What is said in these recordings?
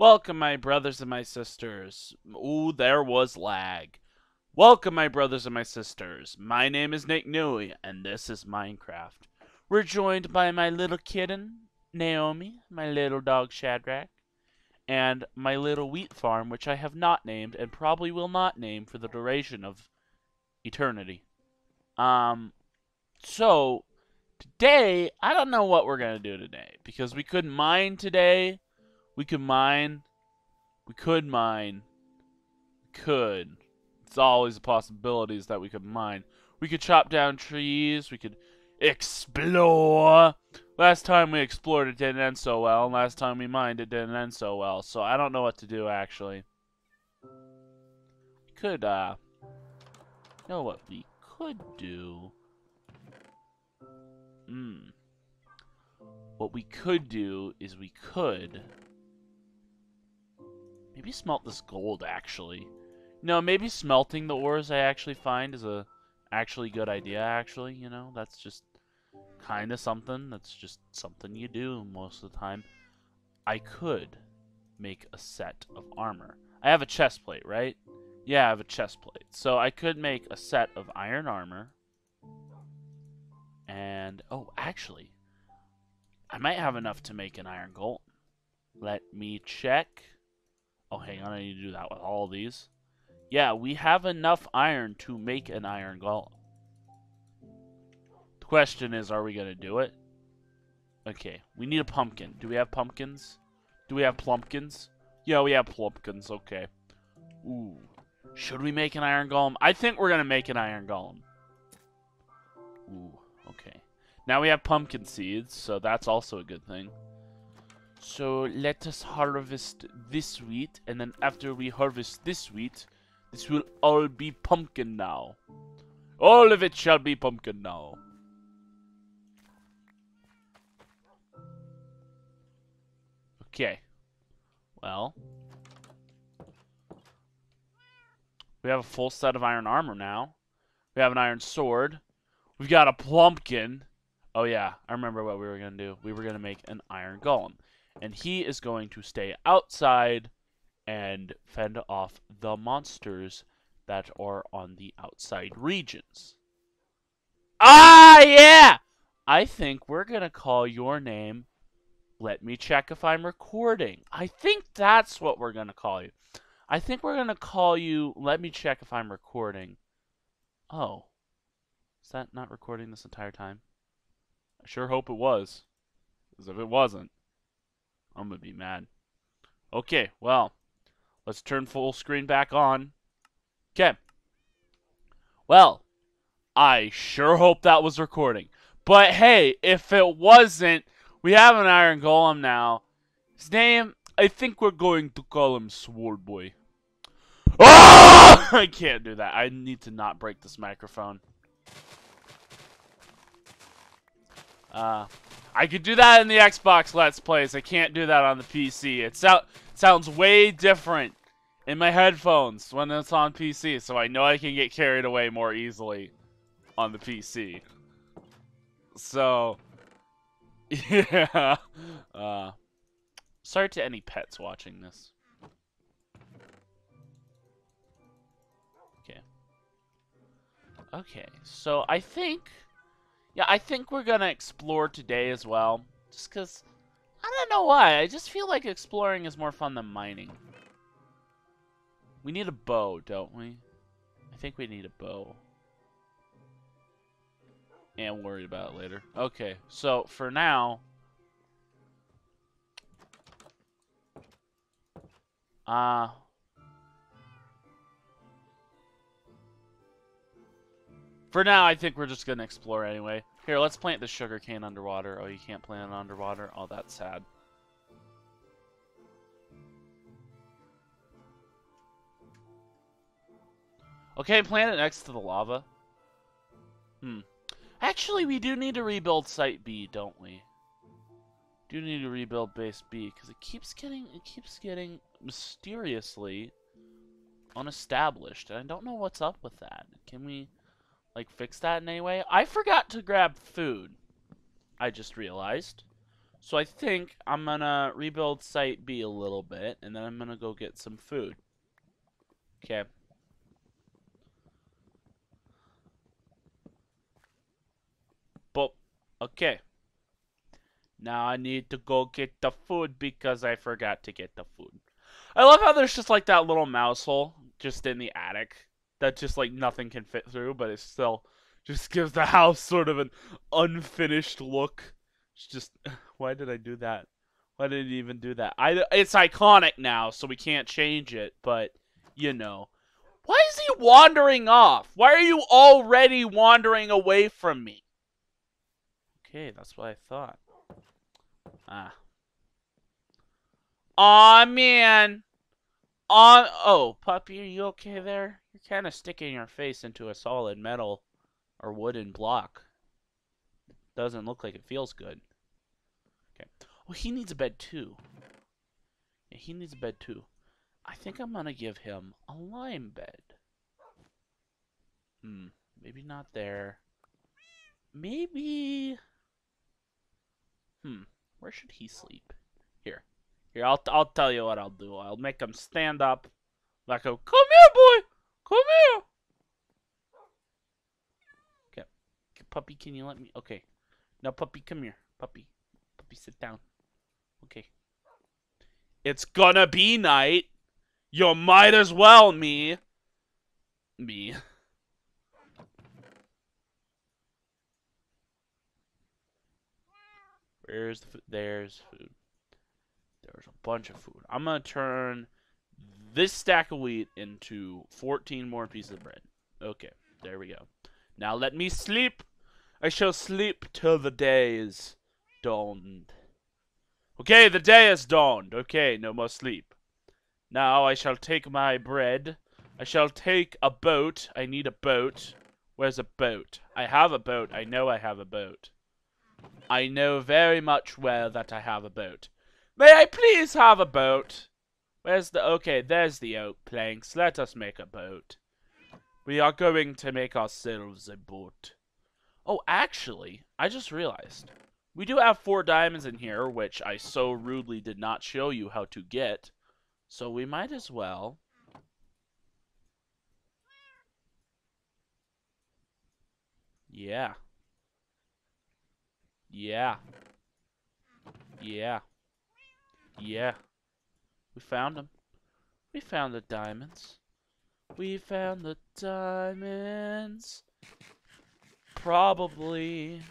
Welcome, my brothers and my sisters. Ooh, there was lag. Welcome, my brothers and my sisters. My name is Nick Newey, and this is Minecraft. We're joined by my little kitten, Naomi, my little dog, Shadrach, and my little wheat farm, which I have not named and probably will not name for the duration of eternity. Um, so, today, I don't know what we're going to do today because we couldn't mine today. We could mine. We could mine. We could. It's always a possibilities that we could mine. We could chop down trees. We could explore. Last time we explored, it didn't end so well. And last time we mined, it didn't end so well. So I don't know what to do, actually. We could, uh... Know what we could do? Hmm. What we could do is we could... Maybe smelt this gold, actually. No, maybe smelting the ores I actually find is a actually good idea, actually, you know? That's just kind of something. That's just something you do most of the time. I could make a set of armor. I have a chest plate, right? Yeah, I have a chest plate. So I could make a set of iron armor. And, oh, actually, I might have enough to make an iron golem. Let me check. Oh, hang on, I need to do that with all these. Yeah, we have enough iron to make an iron golem. The question is, are we going to do it? Okay, we need a pumpkin. Do we have pumpkins? Do we have plumpkins? Yeah, we have plumpkins, okay. Ooh. Should we make an iron golem? I think we're going to make an iron golem. Ooh, okay. Now we have pumpkin seeds, so that's also a good thing. So let us harvest this wheat, and then after we harvest this wheat, this will all be pumpkin now. All of it shall be pumpkin now. Okay. Well. We have a full set of iron armor now. We have an iron sword. We've got a plumpkin. Oh yeah, I remember what we were going to do. We were going to make an iron golem and he is going to stay outside and fend off the monsters that are on the outside regions. Ah, yeah! I think we're going to call your name. Let me check if I'm recording. I think that's what we're going to call you. I think we're going to call you. Let me check if I'm recording. Oh. Is that not recording this entire time? I sure hope it was. Because if it wasn't, I'm going to be mad. Okay, well, let's turn full screen back on. Okay. Well, I sure hope that was recording. But hey, if it wasn't, we have an Iron Golem now. His name, I think we're going to call him Sword Boy. Oh! I can't do that. I need to not break this microphone. Uh, I could do that in the Xbox Let's Plays. I can't do that on the PC. It, so sounds way different in my headphones when it's on PC, so I know I can get carried away more easily on the PC. So, yeah. Uh, sorry to any pets watching this. Okay. Okay, so I think yeah, I think we're gonna explore today as well. Just because, I don't know why, I just feel like exploring is more fun than mining. We need a bow, don't we? I think we need a bow. And worry about it later. Okay, so for now... Uh... For now, I think we're just going to explore anyway. Here, let's plant the sugar cane underwater. Oh, you can't plant it underwater? Oh, that's sad. Okay, plant it next to the lava. Hmm. Actually, we do need to rebuild Site B, don't we? Do need to rebuild Base B, because it keeps getting, it keeps getting mysteriously unestablished. And I don't know what's up with that. Can we like fix that in any way. I forgot to grab food. I just realized. So I think I'm gonna rebuild site B a little bit, and then I'm gonna go get some food. Okay. But, okay. Now I need to go get the food because I forgot to get the food. I love how there's just like that little mouse hole just in the attic that just like nothing can fit through, but it still just gives the house sort of an unfinished look. It's just why did I do that? Why did it even do that? I it's iconic now, so we can't change it, but you know. Why is he wandering off? Why are you already wandering away from me? Okay, that's what I thought. Ah. Aw, man. Aw, oh, puppy, are you okay there? You're kind of sticking your face into a solid metal or wooden block. Doesn't look like it feels good. Okay. Oh, he needs a bed too. Yeah, he needs a bed too. I think I'm gonna give him a lime bed. Hmm, maybe not there. Maybe... Hmm, where should he sleep? Here. I'll, I'll tell you what I'll do. I'll make him stand up. Like a, come here, boy! Come here! Okay. Puppy, can you let me? Okay. Now, puppy, come here. Puppy. Puppy, sit down. Okay. It's gonna be night. You might as well, me. Me. Where's the food? There's food. Bunch of food. I'm to turn this stack of wheat into 14 more pieces of bread. Okay, there we go. Now let me sleep. I shall sleep till the day is dawned. Okay, the day is dawned. Okay, no more sleep. Now I shall take my bread. I shall take a boat. I need a boat. Where's a boat? I have a boat. I know I have a boat. I know very much well that I have a boat. May I please have a boat? Where's the... Okay, there's the oak planks. Let us make a boat. We are going to make ourselves a boat. Oh, actually, I just realized. We do have four diamonds in here, which I so rudely did not show you how to get. So we might as well... Yeah. Yeah. Yeah. Yeah. We found them. We found the diamonds. We found the diamonds. Probably.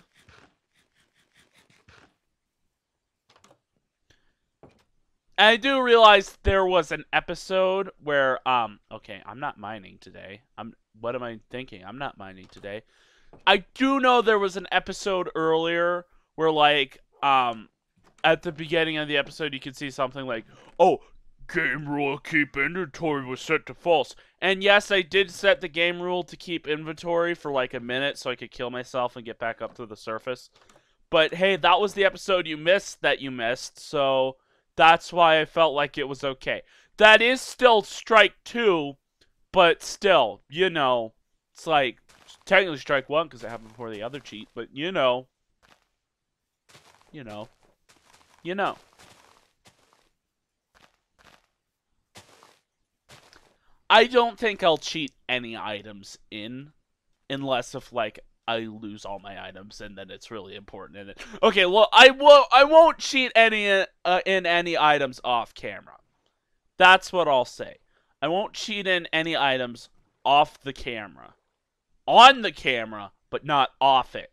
I do realize there was an episode where um okay, I'm not mining today. I'm what am I thinking? I'm not mining today. I do know there was an episode earlier where like um at the beginning of the episode you can see something like, "Oh, game rule keep inventory was set to false." And yes, I did set the game rule to keep inventory for like a minute so I could kill myself and get back up to the surface. But hey, that was the episode you missed that you missed, so that's why I felt like it was okay. That is still strike 2, but still, you know, it's like technically strike 1 because it happened before the other cheat, but you know, you know. You know. I don't think I'll cheat any items in unless if like I lose all my items and then it's really important in it. Okay, well I will I won't cheat any uh, in any items off camera. That's what I'll say. I won't cheat in any items off the camera. On the camera, but not off it.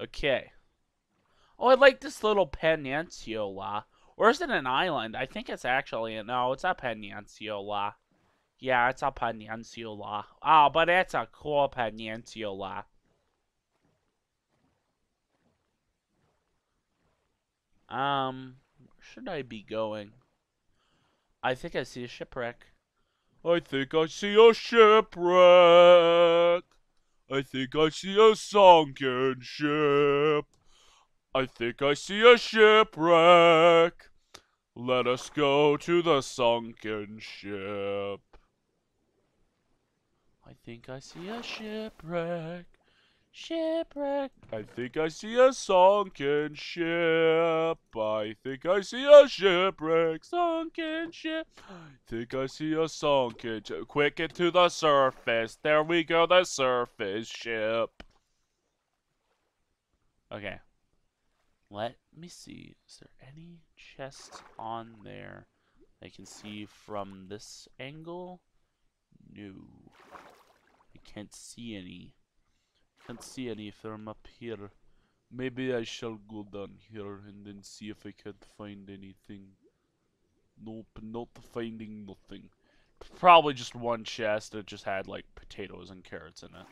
Okay. Oh, I like this little peninsula. Or is it an island? I think it's actually... No, it's a peninsula. Yeah, it's a peninsula. Oh, but it's a cool peninsula. Um, where should I be going? I think I see a shipwreck. I think I see a shipwreck. I think I see a sunken ship. I think I see a shipwreck. Let us go to the sunken ship. I think I see a shipwreck. Shipwreck. I think I see a sunken ship. I think I see a shipwreck. Sunken ship. I think I see a sunken ship. Quick, get to the surface. There we go, the surface ship. Okay. Let me see. Is there any chest on there I can see from this angle? No. I can't see any. Can't see any from up here. Maybe I shall go down here and then see if I can't find anything. Nope, not finding nothing. Probably just one chest that just had like potatoes and carrots in it.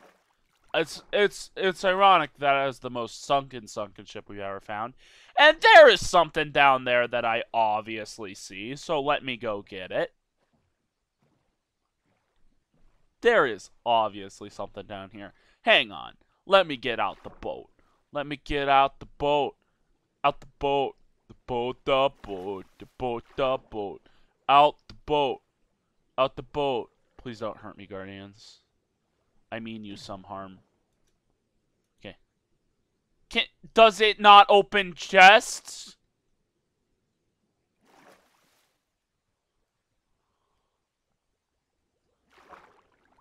It's it's it's ironic that is the most sunken sunken ship we've ever found. And there is something down there that I obviously see, so let me go get it. There is obviously something down here. Hang on. Let me get out the boat. Let me get out the boat. Out the boat. The boat, the boat, the boat, the boat. Out the boat. Out the boat. Please don't hurt me, Guardians. I mean you some harm. Okay. Can does it not open chests?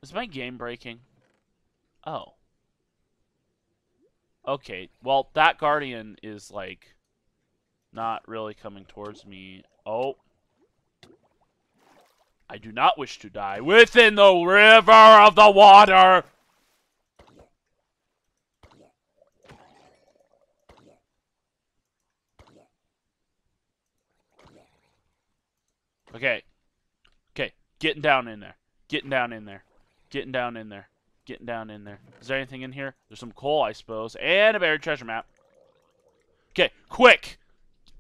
Is my game breaking? Oh. Okay, well, that Guardian is, like, not really coming towards me. Oh. I do not wish to die within the river of the water! Okay. Okay, getting down in there. Getting down in there. Getting down in there. Getting down in there. Is there anything in here? There's some coal, I suppose. And a buried treasure map. Okay, quick!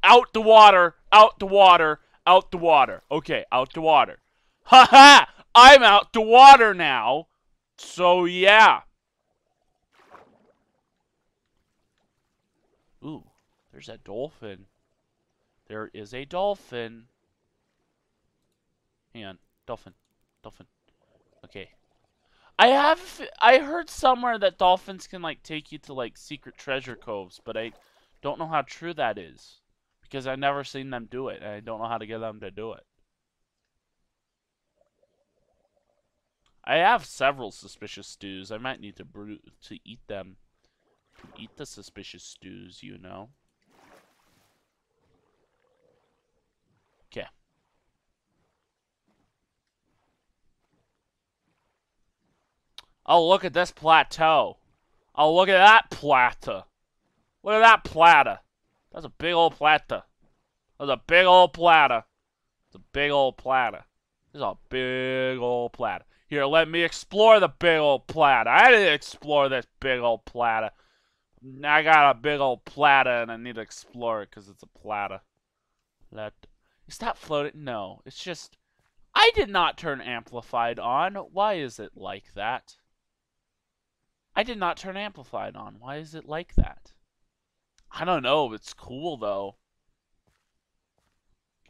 Out the water! Out the water! Out the water. Okay, out the water. Ha ha! I'm out the water now! So, yeah. Ooh, there's a dolphin. There is a dolphin. Hang on. Dolphin. Dolphin. Okay. I have I heard somewhere that dolphins can like take you to like secret treasure coves, but I don't know how true that is because I've never seen them do it and I don't know how to get them to do it. I have several suspicious stews. I might need to brew to eat them. To eat the suspicious stews, you know. Okay. Oh, look at this plateau. Oh, look at that platter. Look at that platter. That's a big old platter. That's a big old platter. It's a big old platter. This is a big old platter. Here, let me explore the big old platter. I didn't explore this big old platter. I got a big old platter and I need to explore it because it's a platter. Let is that floating? No, it's just I did not turn amplified on. Why is it like that? I did not turn amplified on. Why is it like that? I don't know. It's cool, though.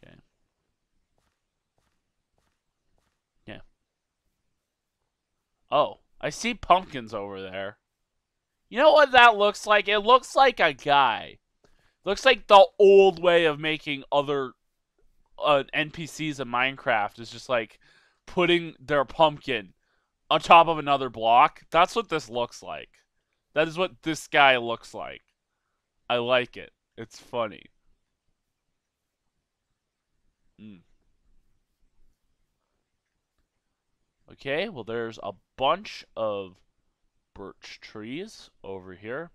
Okay. Yeah. Oh, I see pumpkins over there. You know what that looks like? It looks like a guy. Looks like the old way of making other uh, NPCs in Minecraft is just like putting their pumpkin on top of another block. That's what this looks like. That is what this guy looks like. I like it. It's funny. Mm. Okay, well there's a bunch of birch trees over here.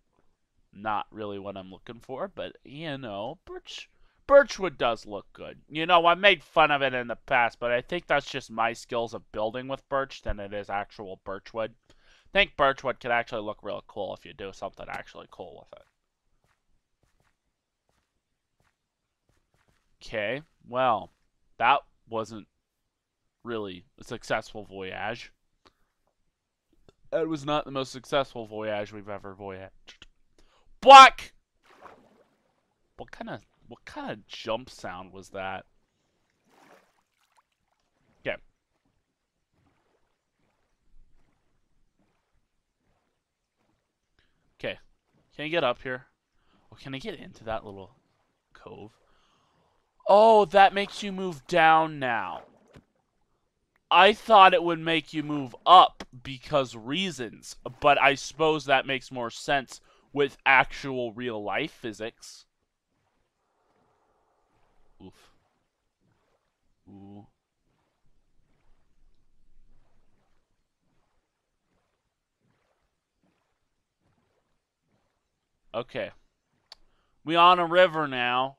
Not really what I'm looking for, but you know, birch Birchwood does look good. You know, I made fun of it in the past, but I think that's just my skills of building with birch than it is actual birchwood. I think birchwood could actually look real cool if you do something actually cool with it. Okay, well, that wasn't really a successful voyage. It was not the most successful voyage we've ever voyaged. Black! What kind of what kind of jump sound was that? Okay. Okay. Can I get up here? Or can I get into that little cove? Oh, that makes you move down now. I thought it would make you move up because reasons, but I suppose that makes more sense with actual real life physics. Okay. We on a river now.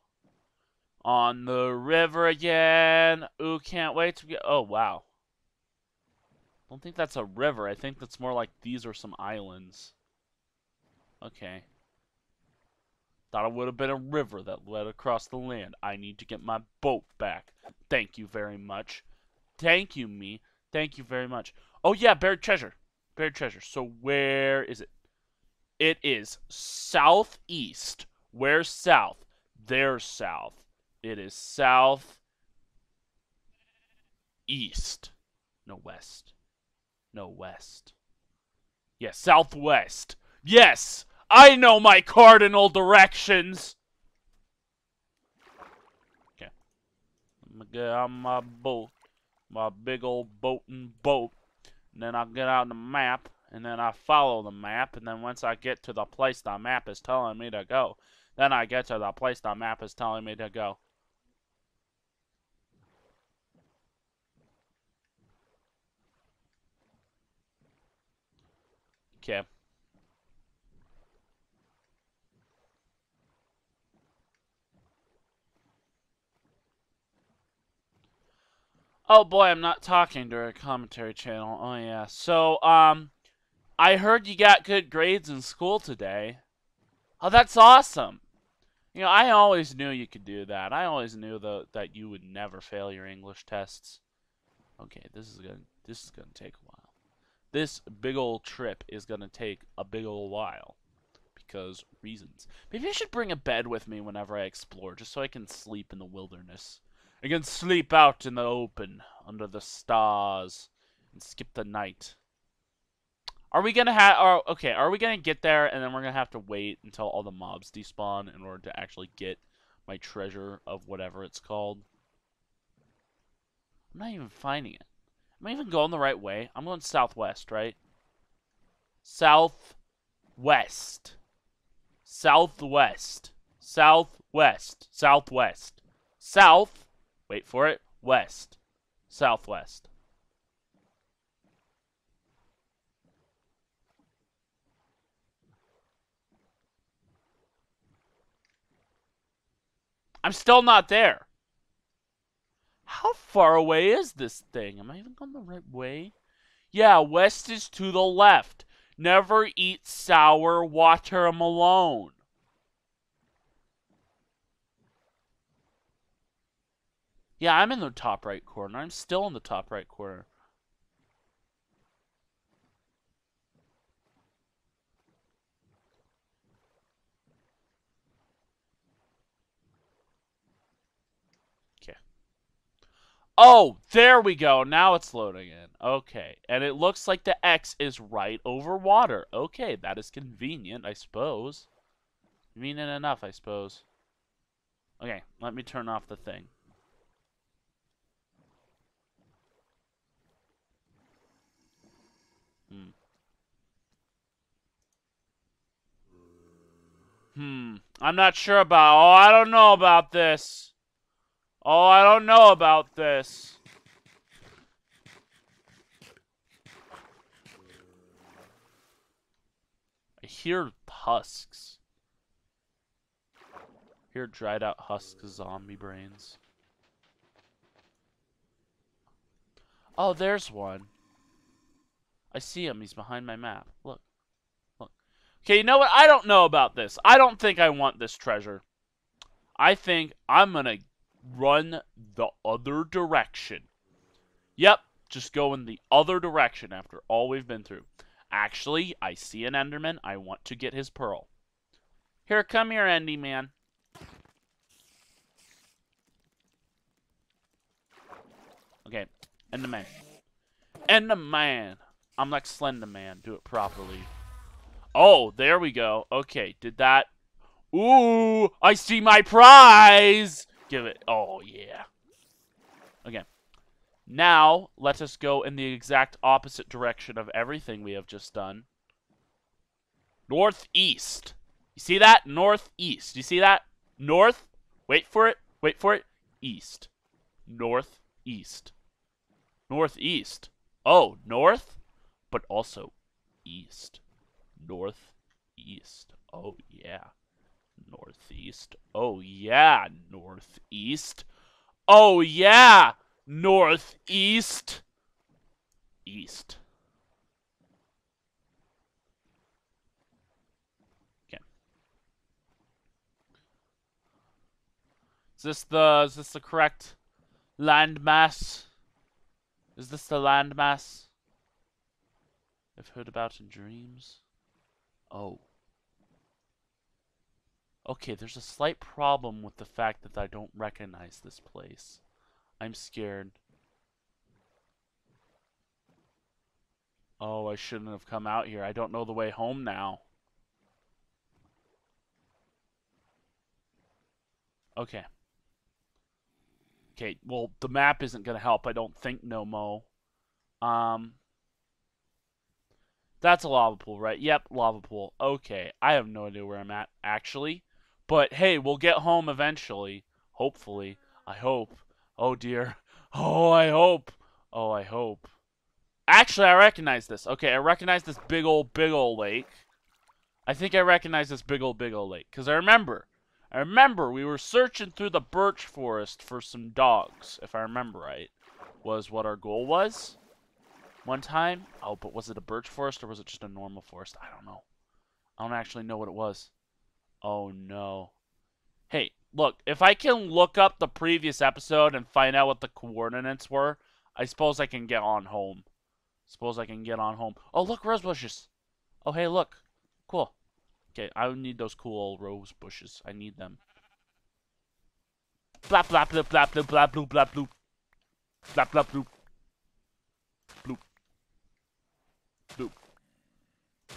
On the river again. Ooh, can't wait to get. Oh, wow. Don't think that's a river. I think that's more like these are some islands. Okay. Thought it would have been a river that led across the land. I need to get my boat back. Thank you very much. Thank you, me. Thank you very much. Oh, yeah, buried treasure. Buried treasure. So where is it? It is southeast. Where's south? There's south. It is south east. No west. No west. Yes, southwest. Yes! I know my cardinal directions! Okay. I'm gonna get on my boat. My big old boat and boat. And then I'll get out the map. And then I follow the map. And then once I get to the place the map is telling me to go, then I get to the place the map is telling me to go. Okay. Oh boy, I'm not talking to a commentary channel. Oh yeah. So, um, I heard you got good grades in school today. Oh, that's awesome. You know, I always knew you could do that. I always knew though that you would never fail your English tests. Okay, this is gonna this is gonna take a while. This big old trip is gonna take a big old while because reasons. Maybe I should bring a bed with me whenever I explore, just so I can sleep in the wilderness. I can sleep out in the open under the stars and skip the night. Are we gonna have? Okay? Are we gonna get there and then we're gonna have to wait until all the mobs despawn in order to actually get my treasure of whatever it's called? I'm not even finding it. Am I even going the right way? I'm going southwest, right? Southwest. Southwest. Southwest. Southwest. South. Wait for it. West. Southwest. I'm still not there. How far away is this thing? Am I even going the right way? Yeah, west is to the left. Never eat sour water watermelon. Yeah, I'm in the top right corner. I'm still in the top right corner. Okay. Oh, there we go. Now it's loading in. Okay. And it looks like the X is right over water. Okay, that is convenient, I suppose. Convenient enough, I suppose. Okay, let me turn off the thing. Hmm. Hmm. I'm not sure about... Oh, I don't know about this. Oh, I don't know about this. I hear husks. I hear dried out husks zombie brains. Oh, there's one. I see him. He's behind my map. Look. Okay, you know what? I don't know about this. I don't think I want this treasure. I think I'm going to run the other direction. Yep, just go in the other direction after all we've been through. Actually, I see an Enderman. I want to get his pearl. Here, come here, Endy Man. Okay, Enderman. Enderman. I'm like Slender Man. Do it properly. Oh, there we go. Okay, did that. Ooh, I see my prize. Give it. Oh, yeah. Okay. Now, let us go in the exact opposite direction of everything we have just done. Northeast. You see that? Northeast. You see that? North. Wait for it. Wait for it. East. Northeast. Northeast. Oh, north, but also east. Northeast. Oh, yeah. Northeast. Oh, yeah. Northeast. Oh, yeah. Northeast. East. Is this the is this the correct landmass? Is this the landmass I've heard about in dreams? Oh. Okay, there's a slight problem with the fact that I don't recognize this place. I'm scared. Oh, I shouldn't have come out here. I don't know the way home now. Okay. Okay, well, the map isn't going to help, I don't think, no mo. Um, that's a lava pool, right? Yep, lava pool. Okay, I have no idea where I'm at, actually. But hey, we'll get home eventually. Hopefully. I hope. Oh dear. Oh, I hope. Oh, I hope. Actually, I recognize this. Okay, I recognize this big old, big old lake. I think I recognize this big old, big old lake. Because I remember. I remember we were searching through the birch forest for some dogs, if I remember right. Was what our goal was. One time. Oh, but was it a birch forest or was it just a normal forest? I don't know. I don't actually know what it was. Oh, no. Hey, look, if I can look up the previous episode and find out what the coordinates were, I suppose I can get on home. Suppose I can get on home. Oh, look, rose bushes. Oh, hey, look. Cool. Okay, I need those cool rose bushes. I need them. Blap, blap, blap, blap, blap, blap, bloop, blap, bloop. Blap, blap. Bloop.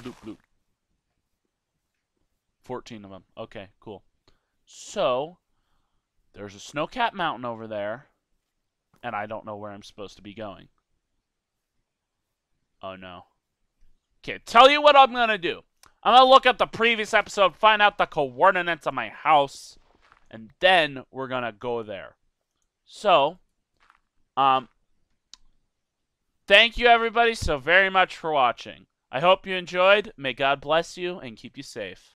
Bloop, bloop. 14 of them. Okay, cool. So, there's a snow-capped mountain over there, and I don't know where I'm supposed to be going. Oh, no. Okay, tell you what I'm going to do. I'm going to look up the previous episode, find out the coordinates of my house, and then we're going to go there. So, um, thank you everybody so very much for watching. I hope you enjoyed. May God bless you and keep you safe.